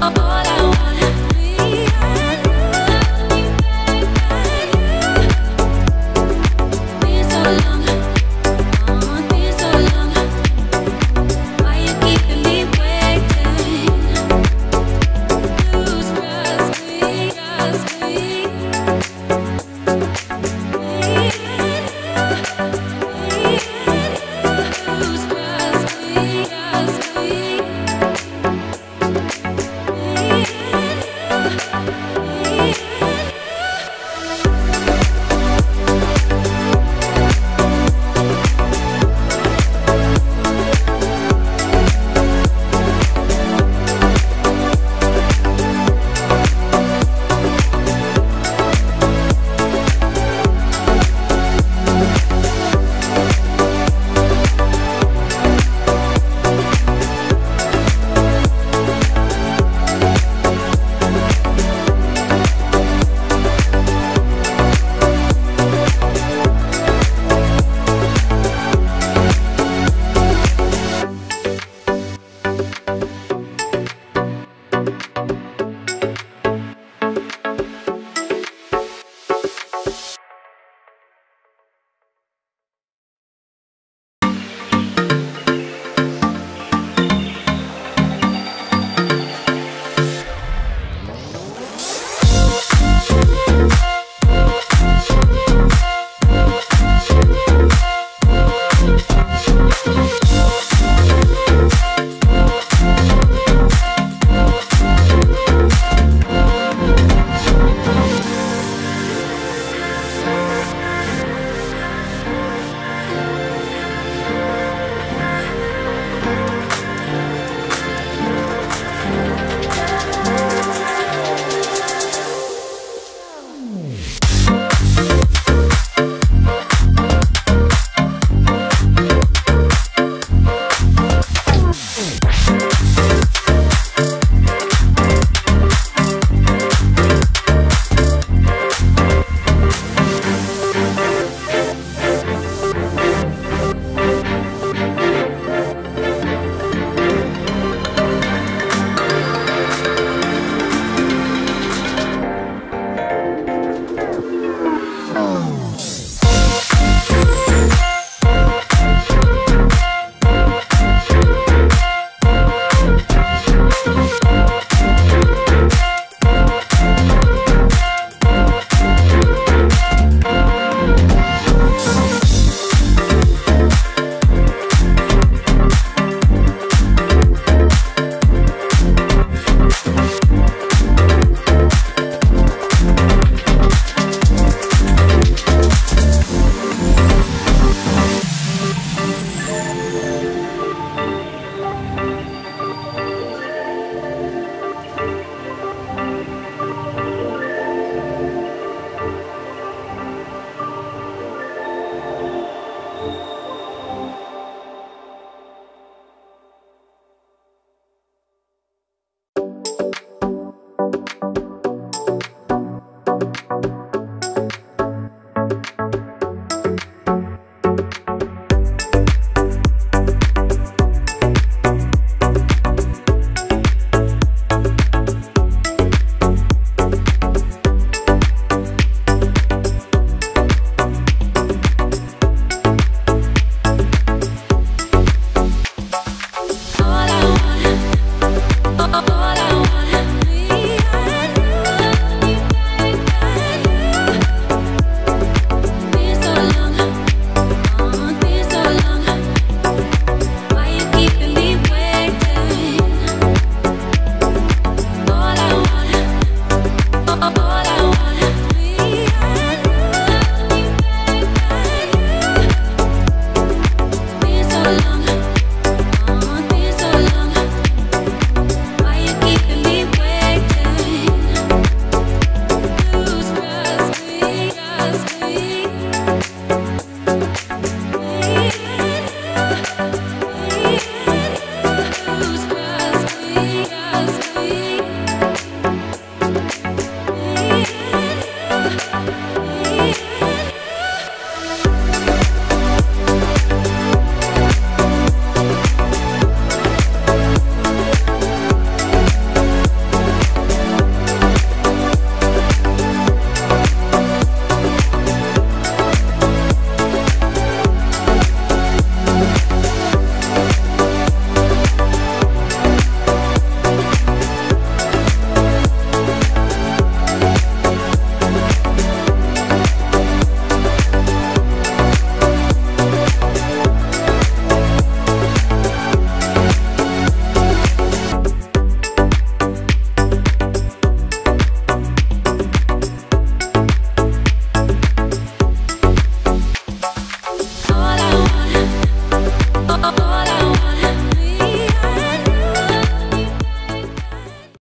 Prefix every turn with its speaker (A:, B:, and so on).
A: all